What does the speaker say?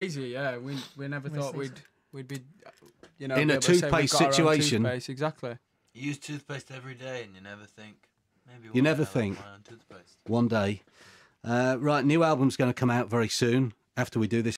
Easy, yeah. We we never thought we'd we'd be, you know, In a able to toothpaste got our own situation. toothpaste, Exactly. You use toothpaste every day and you never think. Maybe You never day I'll have think. my own toothpaste. one day. Uh, right, new album's going to come out very soon after we do this